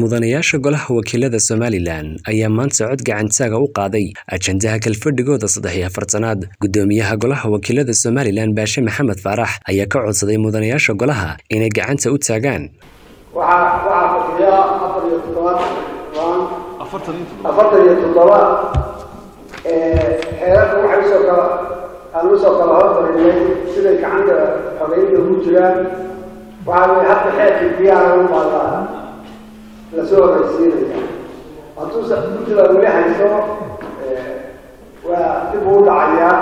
mudanayaasha golaha wakiilada somalilan ayaa maanta cod gacantaaga u qaaday ajandaha kalfadhigooda saddex iyo afartanaad gudoomiyaha golaha wakiilada somalilan baashe maxamed faarax ayaa ka codsaday mudanayaasha golaha inay gacanta u taagaan. Siday gacanta xogeynta ugu jiraan. Waxaa hadda xeerkii diyaara u baadaa la soo horaysiinaya hadduuse guddiga weli hayso waa dib uu dhacayaa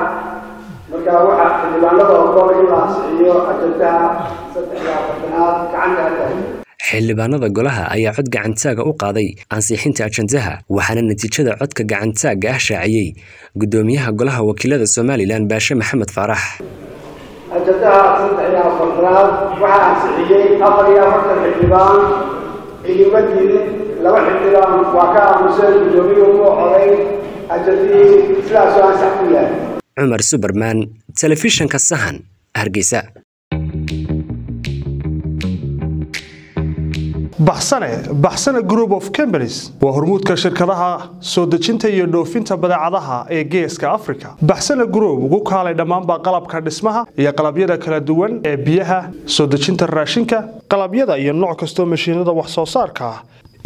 marka waxaa xildhibaanada ogol in la ansixiyo ajandaha saddex iyo afartanaad gacanta hadda xildhibaanada golaha ayaa cod gacantaaga u qaaday ansixinta ajandaha waxaana natiijada codka gacantaaga ah shaaciyey gudoomiyaha golaha wakiilada somalilan baashe maxamed faarax ajandaha saddex iyo afartanaad waxaa ansixiyey afar iyo afartan xildhibaan ciidima diidin laba xildhibaan waa ka aamuseen guddoomiye ugu coday ajandihii sidaasoo ansax ku yahay. Cumar suberman telefishanka sahan hargeysa. Baxsane baxsane group of companies waa hormuudka shirkadaha soo dejinta iyo dhoofinta badeecadaha ee geeska africa baxsane group ugu kaalay dhammaanba qalabka dhismaha iyo qalabyada kala duwan ee biyaha soo dejinta raashinka qalabyada iyo nooc kastoo mashiinada wax soo saarka ah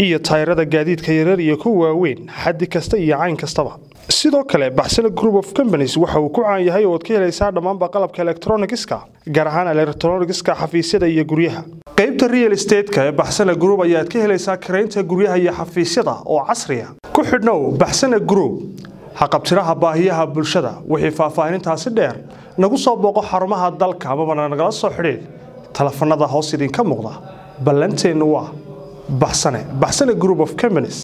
iyo tayrada gaadiidka yarar iyo kuwa waaweyn xaddi kasta iyo cayn kastaba. Sidoo kale baxsane group of companies waxa uu ku caan yahay ooad ka helaysaa dhammaanba qalabka elektronigiska gaar ahaan elektronigiska xafiisyada iyo guryaha. Qaybta real estateska ee baxsane group ayaad ka helaysaa karaynta guryaha iyo xafiisyada oo casriya ku xidhnow baxsane group haqabtiraha baahiyaha bulshada wixii faahfaahinintaasi dheer nagu soo booqo xarumaha dalka amabana nagala soo xidhiid telefanada hoos idinka muuqda. Ballanteennu waa baxsane baxsane group of companies